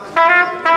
Música